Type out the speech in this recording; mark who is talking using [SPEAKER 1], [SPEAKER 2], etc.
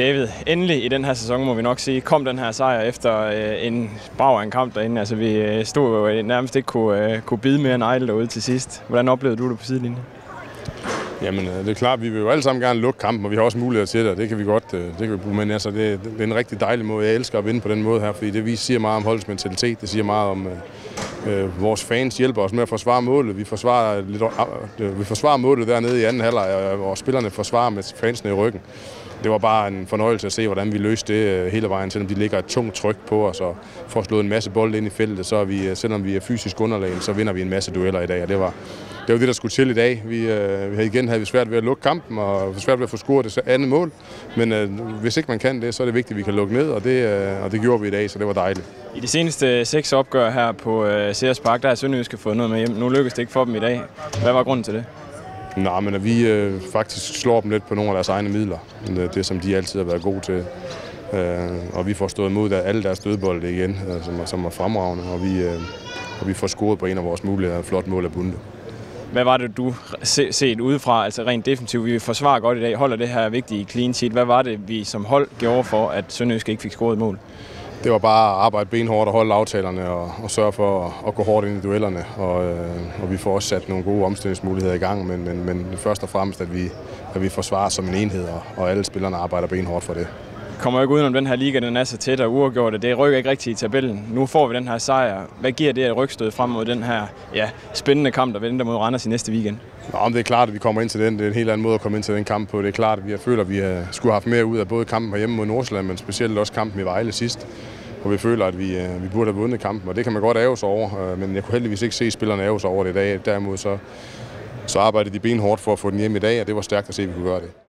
[SPEAKER 1] David, endelig i den her sæson, må vi nok sige, kom den her sejr efter øh, en brag af en kamp derinde. Altså, vi øh, stod jo øh, nærmest ikke kunne, øh, kunne bide mere end Ejl derude til sidst. Hvordan oplevede du det på sidelinjen?
[SPEAKER 2] Jamen, øh, det er klart, vi vil jo alle sammen gerne lukke kampen, og vi har også muligheder til det, og det kan vi godt øh, det kan vi bruge. Men altså, det, det er en rigtig dejlig måde. Jeg elsker at vinde på den måde her, fordi det vi siger meget om holdets mentalitet. Det siger meget om, øh, vores fans hjælper os med at forsvare målet. Vi forsvarer, lidt, øh, øh vi forsvarer målet dernede i anden halvleg, øh, og spillerne forsvarer med fansene i ryggen det var bare en fornøjelse at se, hvordan vi løste det øh, hele vejen, selvom de ligger et tungt tryk på os og får slået en masse bold ind i feltet, så er vi, øh, selvom vi er fysisk underlag, så vinder vi en masse dueller i dag, og det var, det var det, der skulle til i dag. Vi, øh, vi havde igen havde vi svært ved at lukke kampen, og svært ved at få scoret det andet mål, men øh, hvis ikke man kan det, så er det vigtigt, at vi kan lukke ned, og det, øh, og det gjorde vi i dag, så det var dejligt.
[SPEAKER 1] I de seneste seks opgør her på øh, Sears Park, der har Sønderjyske fået noget med hjem. Nu lykkedes det ikke for dem i dag. Hvad var grunden til det?
[SPEAKER 2] Nej, men at vi øh, faktisk slår dem lidt på nogle af deres egne midler. Øh, det, som de altid har været gode til. Øh, og vi får stået imod der, alle deres dødbolde igen, øh, som, som er fremragende. Og vi, øh, og vi får scoret på en af vores muligheder. Flot mål af Bunde.
[SPEAKER 1] Hvad var det, du se, set udefra, altså rent defensivt? Vi forsvarer godt i dag, holder det her vigtige clean sheet. Hvad var det, vi som hold gjorde for, at Sønderjysk ikke fik scoret mål?
[SPEAKER 2] det var bare at arbejde benhårdt og holde aftalerne og, og sørge for at, at gå hårdt ind i duellerne. Og, øh, og vi får også sat nogle gode omstillingsmuligheder i gang, men, men, men først og fremmest, at vi, at vi forsvarer som en enhed, og, og alle spillerne arbejder benhårdt for det
[SPEAKER 1] kommer ikke udenom den her liga, den er så tæt og uafgjort, det rykker ikke rigtigt i tabellen. Nu får vi den her sejr. Hvad giver det et rygstød frem mod den her ja, spændende kamp, der venter mod Randers i næste weekend?
[SPEAKER 2] Nå, men det er klart, at vi kommer ind til den. Det er en helt anden måde at komme ind til den kamp på. Det er klart, at vi føler, at vi skulle have haft mere ud af både kampen hjemme mod Nordsjælland, men specielt også kampen i Vejle sidst hvor vi føler, at vi, øh, vi burde have vundet kampen, og det kan man godt æve sig over, øh, men jeg kunne heldigvis ikke se spillerne æve sig over det i dag. Derimod så, så arbejdede de benhårdt for at få den hjem i dag, og det var stærkt at se, at vi kunne gøre det.